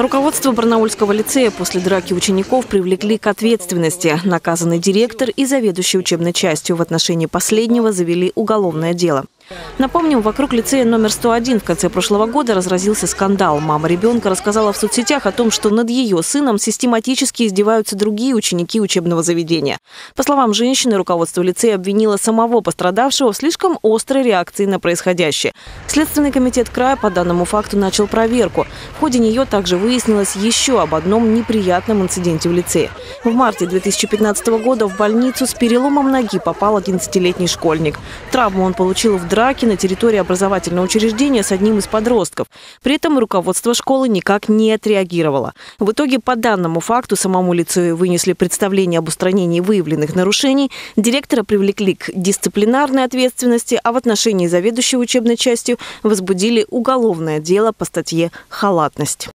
Руководство Барнаульского лицея после драки учеников привлекли к ответственности. Наказанный директор и заведующий учебной частью в отношении последнего завели уголовное дело. Напомним, вокруг лицея номер 101 в конце прошлого года разразился скандал. Мама ребенка рассказала в соцсетях о том, что над ее сыном систематически издеваются другие ученики учебного заведения. По словам женщины, руководство лицея обвинило самого пострадавшего в слишком острой реакции на происходящее. Следственный комитет края по данному факту начал проверку. В ходе нее также выяснилось еще об одном неприятном инциденте в лицее. В марте 2015 года в больницу с переломом ноги попал 11-летний школьник. Травму он получил в драке на территории образовательного учреждения с одним из подростков. При этом руководство школы никак не отреагировало. В итоге по данному факту самому лицею вынесли представление об устранении выявленных нарушений, директора привлекли к дисциплинарной ответственности, а в отношении заведующего учебной частью возбудили уголовное дело по статье «Халатность».